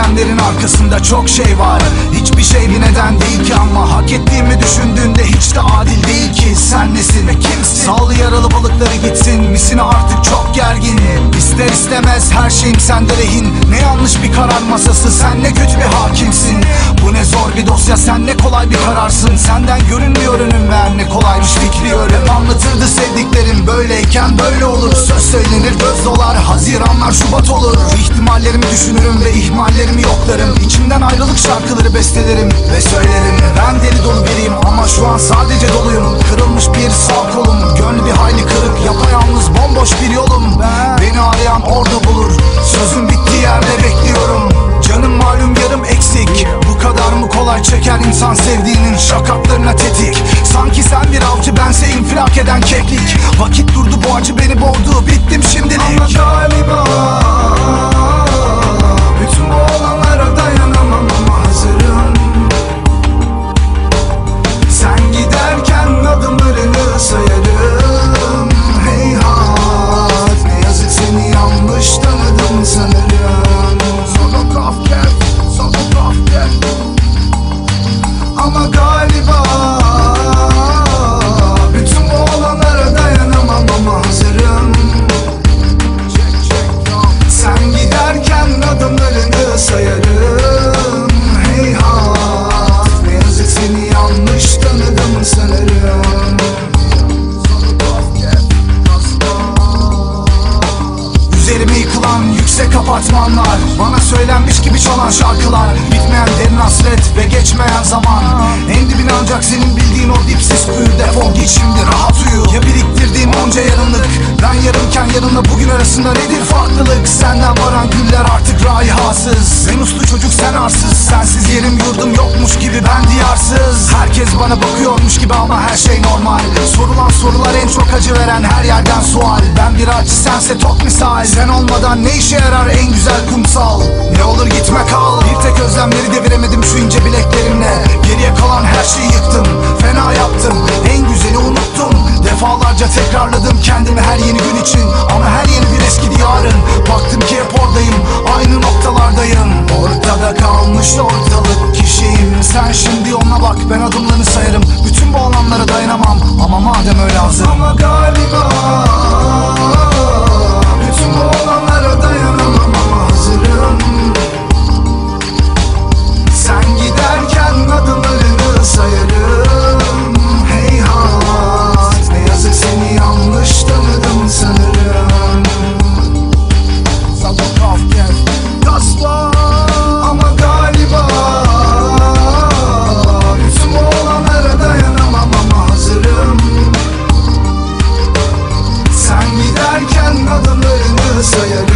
nedenlerin arkasında çok şey var. Hiçbir şey bir neden değil ki ama Hak ettiğimi düşündüğünde hiç de adil değil ki. Sen nesin ve kimsin? Sağlı yaralı balıkları gitsin. Misine artık çok gergin İster istemez her şeyim sende rehin. Ne yanlış bir karar masası Sen ne kötü bir hakimsin. Bu ne zor bir dosya Sen ne kolay bir kararsın. Senden görünmüyor önüm ver ne kolaymış fikri öyle Anlatırdı sevdiklerim böyleyken böyle olur. Söz söylenir göz dolar. Haziranlar Şubat olur. İhtimallerimi düşünürüm ve ihmallerimi yoklarım. İçimden ayrılık şarkıları bestelerim ve söylerim. Ben deli dolu biriyim ama şu an sadece doluyum. Kırılmış bir sağ kolum Gönlü bir hayli kırık. Yapayalnız bomboş bir yolum. Beni arayan orada bulur. Sözüm bittiği yerde bekliyorum. Canım malum yarım eksik. Bu kadar mı kolay çeker insan sevdiğinin şakaklarına tetik? Sanki sen bir avcı bense infilak eden keklik. Vakit durdu bu acı beni boğdu. Bittim şimdilik. Ama Bana söylenmiş gibi çalan şarkılar Bitmeyen derin hasret ve geçmeyen zaman. En dibine ancak senin bildiğin o dipsiz kuyu Defol git şimdi rahat uyu. Ya biriktirdiğim onca yarınlık Ben yarınken yarınla bugün arasında nedir farklılık? Senden varan güller artık raihasız Ben uslu çocuk sen arsız Sensiz yerim yurdum yokmuş gibi ben diyarsız Herkes bana bakıyormuş gibi ama her şey normal. Sorulan sorular en çok acı veren her yerden sual. Ben bir acı sense tok misal. Sen olmadan ne işe yarar en güzel kumsal? Ne olur gitme kal. Bir tek özlemleri deviremedim şu ince bileklerimle. Geriye kalan her şeyi yıktım Fena yaptım. En güzeli unuttum ortalık kişiyim. Sen şimdi ona bak ben adımlarını sayarım. Bütün bu alanlara dayanamam. Ama madem öyle hazır Ama galiba so you